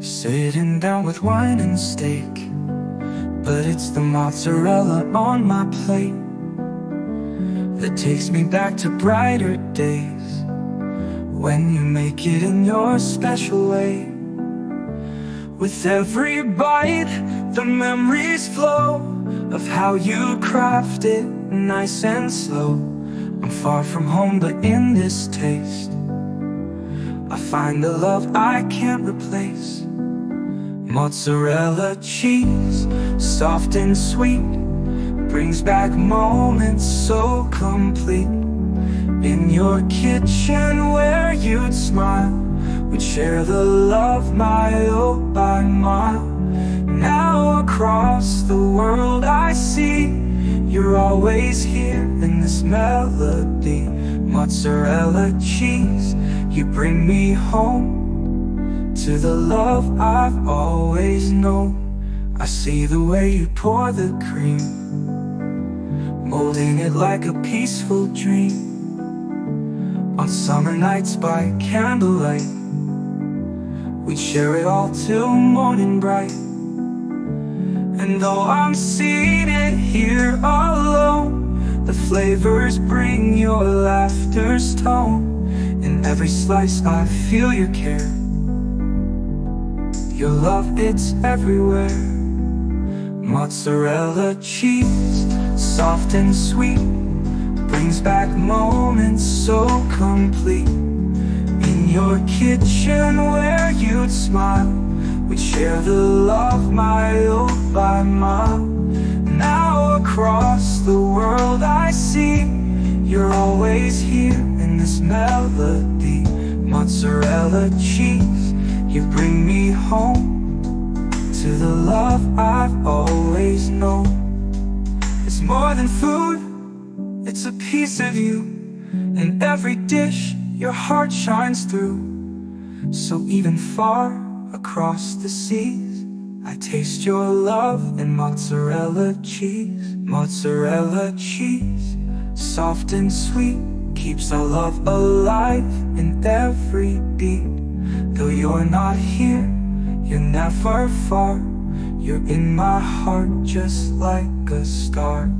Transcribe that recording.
Sitting down with wine and steak But it's the mozzarella on my plate That takes me back to brighter days When you make it in your special way. With every bite, the memories flow Of how you craft it nice and slow. I'm far from home but in this taste I find the love I can't replace Mozzarella cheese, soft and sweet Brings back moments so complete. In your kitchen where you'd smile We'd share the love mile oh, by mile. Now across the world I see You're always here in this melody. Mozzarella cheese, you bring me home to the love I've always known. I see the way you pour the cream Molding it like a peaceful dream. On summer nights by candlelight We'd share it all till morning bright. And though I'm seated here alone The flavors bring your laughter's tone. In every slice I feel your care your love, it's everywhere. Mozzarella cheese, soft and sweet Brings back moments so complete. In your kitchen where you'd smile We'd share the love mile by mile. Now across the world I see You're always here in this melody. Mozzarella cheese you bring me home To the love I've always known. It's more than food It's a piece of you. In every dish your heart shines through. So even far across the seas I taste your love in mozzarella cheese. Mozzarella cheese Soft and sweet Keeps our love alive in every beat Though you're not here, you're never far. You're in my heart just like a star